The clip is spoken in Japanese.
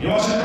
よし